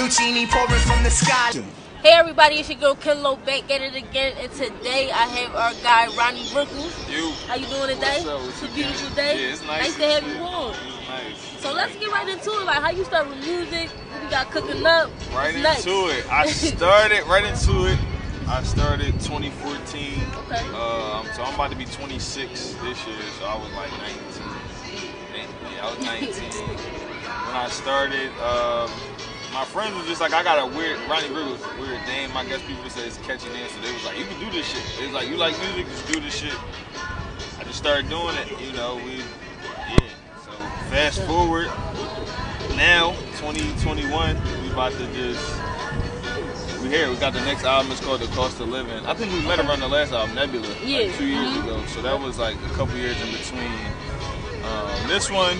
Lucini pouring from the sky. Hey everybody, it's your girl Kenlo back at it again, and today I have our guy Ronnie Riggles. You. How you doing today? What's up? It's a beautiful day. Yeah, it's nice. Nice to have you on. Nice. So let's get right into it. Like how you start with music, what you got cooking up. Right What's next? into it. I started right into it. I started 2014. Okay. Um, so I'm about to be 26 this year. So I was like 19. Yeah, I was 19 when I started. Um, my friends was just like, I got a weird Ronnie Riggles weird name. I guess people say it's a catchy name. So they was like, you can do this shit. Was like, you like music, just do this shit. I just started doing it. You know, we yeah. So fast forward now 2021, we about to just we here. We got the next album. It's called The Cost of Living. I think we met around the last album, Nebula, Yeah. like two years Mhm. ago. So that was like a couple years in between. Um, this one,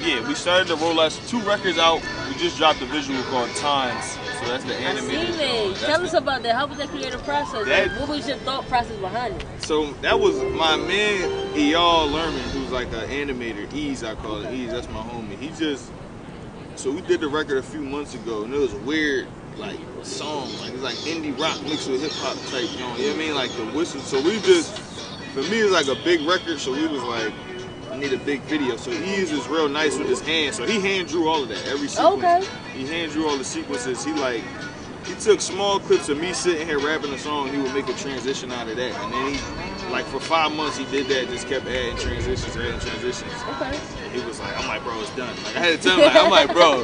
yeah, we started to roll out two records out. We just dropped a visual called Times. So that's the I animated. seen song. it. Tell the- us about that. How was that creative process? That- Like, what was your thought process behind it? So that was my man Eyal Lerman, who's like an animator. Ease, I call it. Ease, that's my homie. He just so we did the record a few months ago, and it was a weird, like song, like it's like indie rock mixed with hip hop type, you know what I mean? Like the whistle. So we just, for me, it's like a big record. So we was like, need a big video. So Ease is real nice with his hands. So he hand drew all of that, every sequence. Okay. He hand drew all the sequences. He like he took small clips of me sitting here rapping a song. He would make a transition out of that, and then he, like for five months, he did that. Just kept adding transitions, adding transitions. Okay. And he was like, I'm like, bro, it's done. Like I had to tell him, like, I'm like, bro,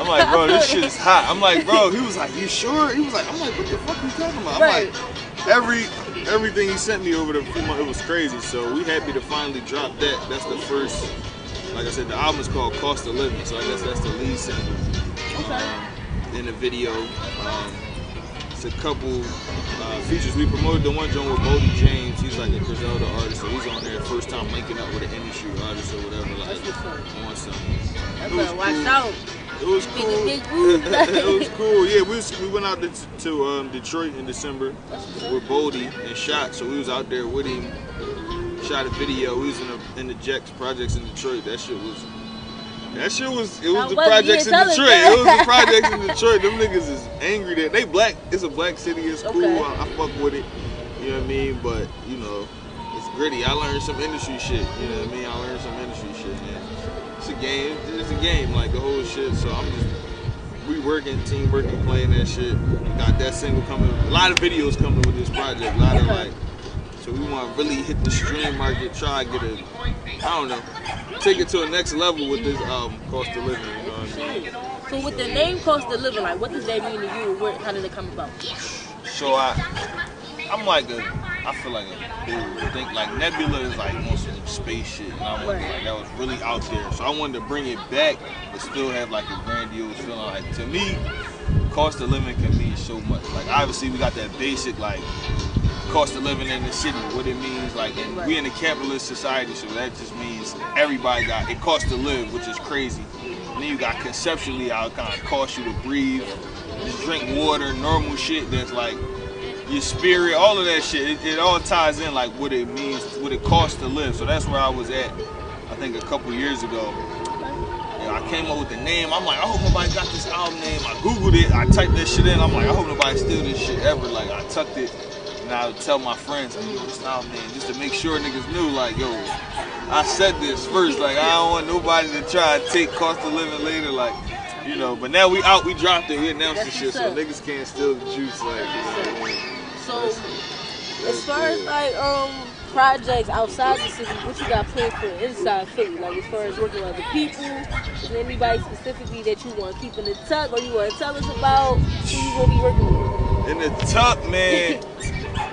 I'm like, bro, this shit is hot. I'm like, bro. He was like, you sure? He was like, I'm like, what the fuck are you talking about? I'm Right. like, every everything he sent me over the few months, it was crazy. So we happy to finally drop that. That's the first. Like I said, the album is called Cost of Living, so I guess that's the lead single Okay. in the video. Um, it's a couple uh, features. We promoted the one joint with Boldy James. He's like a Griselda artist, so he's on there. First time linking up with an industry artist or whatever, like That's what's up. on some. That's It was better watch cool. out. It was cool. it was cool. Yeah, we was, we went out to, to um, Detroit in December That's what's up. with Boldy and shot. So we was out there with him. Shot a video. We was in the in the Jex projects in Detroit. That shit was. That shit was. It was Now, the projects in Detroit. It was the projects in Detroit. Them niggas is angry that They black. It's a black city. It's cool. Okay. I, I fuck with it. You know what I mean? But you know, it's gritty. I learned some industry shit. You know what I mean? I learned some industry shit. Man. It's a game. It's a game. Like the whole shit. So I'm just we working, team working, playing that shit. Got that single coming. A lot of videos coming with this project. A lot of like. So we want to really hit the stream market. Try to get a. I don't know. Take it to a next level with this album, Cost of Living. You know what I mean? So with the name cost of living, like what does that mean to you? Where, how did it come about? So I, I'm like a, I feel like a dude. Think like Nebula is like on some space shit, and I wanted like that was really out there. So I wanted to bring it back, but still have like a grandiose feeling. Like to me, cost of living can mean so much. Like obviously we got that basic like cost of living in the city, what it means. Like and we in a capitalist society, so that just means everybody got it costs to live, which is crazy. And then you got conceptually how it kind of costs you to breathe, just drink water, normal shit that's like your spirit, all of that shit. It, it all ties in like what it means, what it costs to live. So that's where I was at. I think a couple years ago. I came up with the name. I'm like, I hope nobody got this album name. I googled it. I typed that shit in. I'm like, I hope nobody steal this shit ever. Like I tucked it. And I would tell my friends, like, yo, this album name, just to make sure niggas knew, like, yo, I said this first. Like, I don't want nobody to try to take cost of living later. Like, you know. But now we out, we dropped it, we announced the shit, so niggas can't steal the juice. Like, you know what I mean? So as far as like um projects outside the city, what you got planned for inside Philly? Like as far as working with other people, is anybody specifically that you want to keep in the tuck or you want to tell us about who you gonna be working with? In the tuck, man.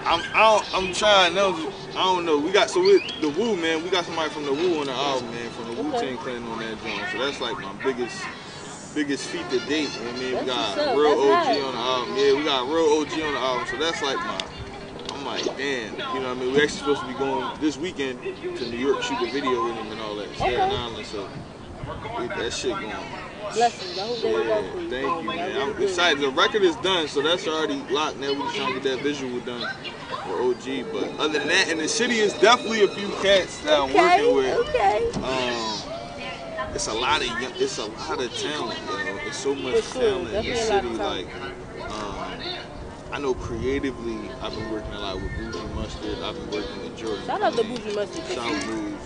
I'm I don't, I'm trying. No, I don't know. We got so with the Wu man. We got somebody from the Wu on the album, man. From the Wu Okay. Tang Clan on that joint. So that's like my biggest biggest feat to date. You know what I mean, That's we got real That's OG on the album. Yeah, we got real OG on the album. So that's like my. I'm like, damn. You know what I mean? We're actually supposed to be going this weekend to New York, shoot a video with him and all that. Staten Okay. Island. So get that shit going. Blessings. I hope they work out for Yeah, you. thank you, man. I'm excited. The record is done, so that's already locked. Now we just trying to get that visual done for OG. But other than that, in the city, is definitely a few cats that I'm Okay, working with. okay. Um, it's a lot of young, it's a lot of talent, yo. It's so much sure, talent in definitely a lot city. Like, um, I know creatively, I've been working a lot with Bougie Mustard. I've been working with Jordan. Shout out to. Bougie Mustard. 'cause Shout out Bougie.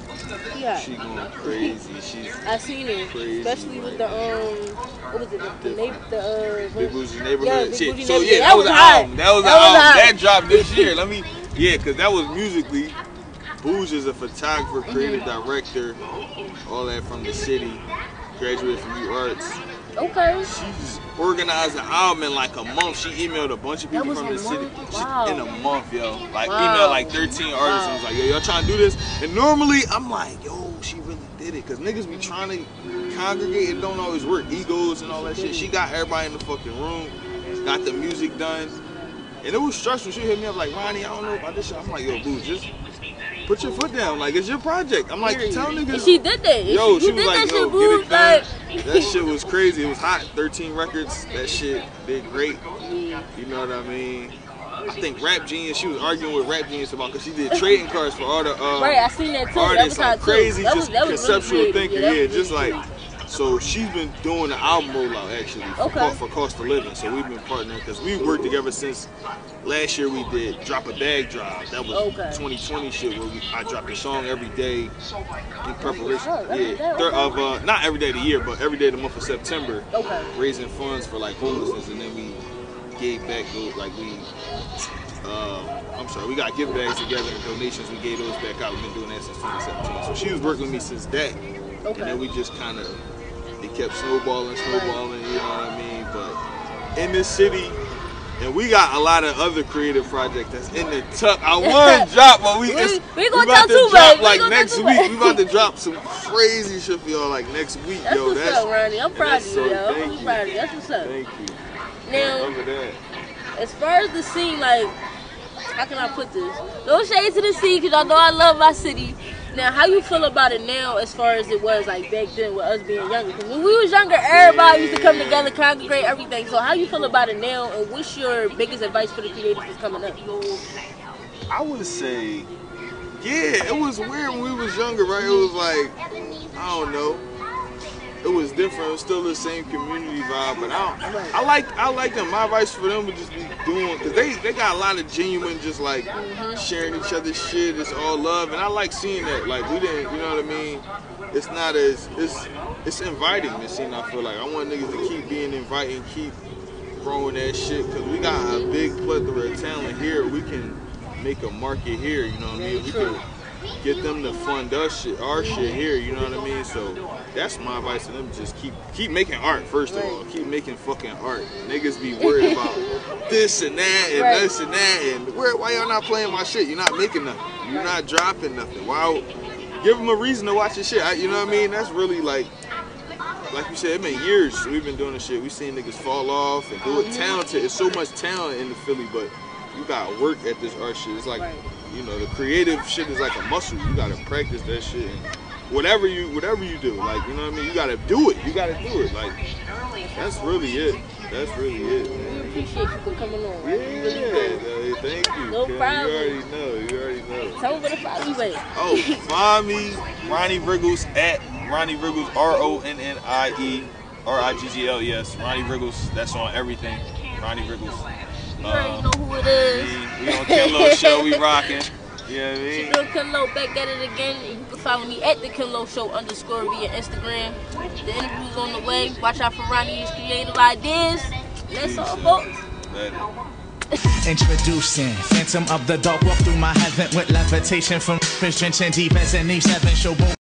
She. She going crazy. She's I seen it, Crazy, especially with the um, what was it, the, the, na- the uh, Big Bougie Yeah, Neighborhood. Big shit. Bougie so yeah, That that was was an album. That was That an album. hot. That dropped this year. Let me, yeah, because that was musically. Bougie is a photographer, creative director, all that from the city. Graduated from U Arts. okay. She's organized an album in like a month. She emailed a bunch of people from the city month? She- in a month, yo. Like Wow. emailed like 13 artists and Wow. was like, yo, y'all trying to do this? And normally I'm like, yo, she really did it. Cause niggas be trying to congregate. It don't always work. Egos and all that shit. She got everybody in the fucking room, got the music done. And it was stressful. She hit me up like, Ronnie, I don't know about this shit. I'm like, yo, boo, just put your foot down. Like, it's your project. I'm like, tell niggas. And she did that. Yo, you she was like, that yo, shit, get it done. Like, That shit was crazy. It was hot. 13 records. That shit did great. You know what I mean? I think Rap Genius, she was arguing with Rap Genius about because she did trading cards for all the uh, Right, I seen that too. That was like hot too. crazy, That was- just that was really conceptual creative. thinker. that Yeah, was just really like. So she's been doing the album rollout actually for, Okay. co- for cost of living. So we've been partnering because we worked together since last year. We did drop a bag drive. That was Okay. 2020 shit where we, I dropped a song every day in preparation. Oh, yeah, okay. of uh, not every day of the year, but every day of the month of September Okay. raising funds for like homelessness, and then we gave back those like we. Uh, I'm sorry, we got gift bags together and donations. We gave those back out. We've been doing that since 2017. So she was working with me since that, and then we just kind of it kept snowballing, snowballing. You know what I mean? But in this city. And we got a lot of other creative projects that's in the tuck. I want to drop, but we We- it's- we gonna about tell to drop like next week. We about to drop some crazy shit for y'all like next week, That's yo. what's that's up, Ronnie. I'm proud of so- you, yo. thank I'm you. proud of you. That's what's up. Thank you. Now, Over that. as far as the scene, like, how can I put this? No shade to the sea, because I know I love my city. Now, how you feel about it now as far as it was like back then with us being younger? Because when we was younger, everybody used to come together, congregate, everything. So how you feel about it now, and what's your biggest advice for the creators that's coming up? I would say, yeah, it was weird when we was younger, right? It was like, I don't know. It was different. It was still the same community vibe, but I don't, I like I like them. My advice for them would just be doing because they they got a lot of genuine, just like sharing each other's shit. It's all love, and I like seeing that. Like we didn't, you know what I mean? It's not as it's it's inviting. This scene, I feel like I want niggas to keep being inviting, keep growing that shit because we got a big plethora of talent here. We can make a market here. You know what I mean? We Very true. can get them to fund us shit, our shit here. You know what I mean? So that's my advice to them. Just keep keep making art first of all. Keep making fucking art. Niggas be worried about this and that and Right. this and that and where why y'all not playing my shit? You're not making nothing. You're not dropping nothing. Why? Give them a reason to watch your shit. I, you know what I mean? That's really like like you said, it been years we've been doing this shit. We seen niggas fall off and do it mm-hmm. talented. It's so much talent in the Philly, but you gotta work at this art shit. It's like Right. you know, the creative shit is like a muscle. You gotta practice that shit and whatever you whatever you do, like you know what I mean, you gotta do it. You gotta do it. Like that's really it. That's really it, We appreciate you for coming on. Yeah, Ronnie. You really do. uh, thank you. No Kim. problem. You already know. You already know. Tell me where to follow you at. Oh, find me, Ronnie Riggles at Ronnie Riggles, R O N N I E R I G G L. Yes, Ronnie Riggles. That's on everything. Ronnie Riggles. You already know who it is. we, we on Kenlo Show. We rocking. You know what I mean? Real Kenlo back at it again. You can follow me at the Kenlo Show underscore via Instagram. The interview's on the way. Watch out for Ronnie's creative ideas. That's all, folks. Later. Introducing Phantom of the Dark. Walk through my heaven with levitation from Christian deep as an E7 show. Boom.